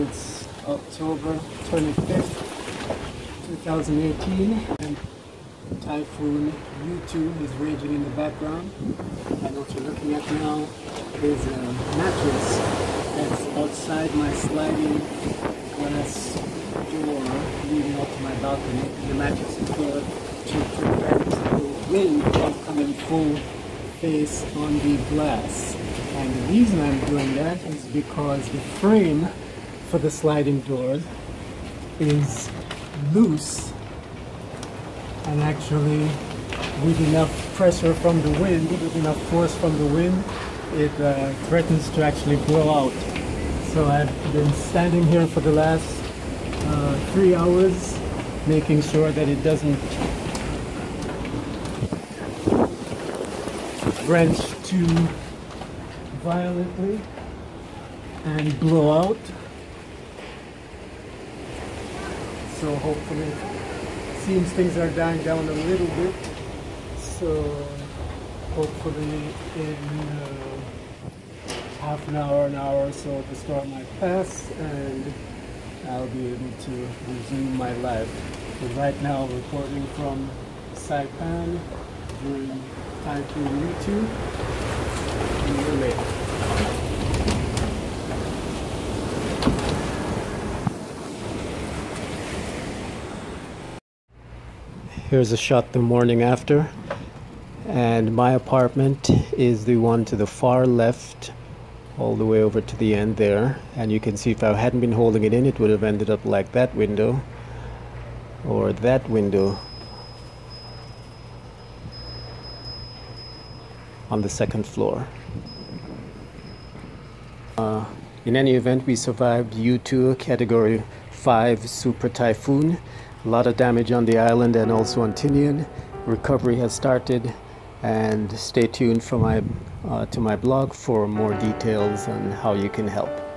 It's October 25th, 2018, and Typhoon Yutu is raging in the background. And what you're looking at now is a mattress that's outside my sliding glass door leading up to my balcony. The mattress is there to prevent the wind from coming full face on the glass. And the reason I'm doing that is because the frame for the sliding doors is loose and actually with enough pressure from the wind, with enough force from the wind, it uh, threatens to actually blow out. So I've been standing here for the last uh, three hours making sure that it doesn't wrench too violently and blow out. So hopefully, it seems things are dying down a little bit. So hopefully in uh, half an hour, an hour or so, the storm might pass and I'll be able to resume my life. But right now, reporting from Saipan during Typhoon Yutu in Malay. Here's a shot the morning after, and my apartment is the one to the far left, all the way over to the end there. And you can see if I hadn't been holding it in, it would have ended up like that window, or that window on the second floor. Uh, in any event, we survived Yutu Category 5 Super Typhoon. A lot of damage on the island and also on Tinian. Recovery has started, and stay tuned for my uh, to my blog for more details on how you can help.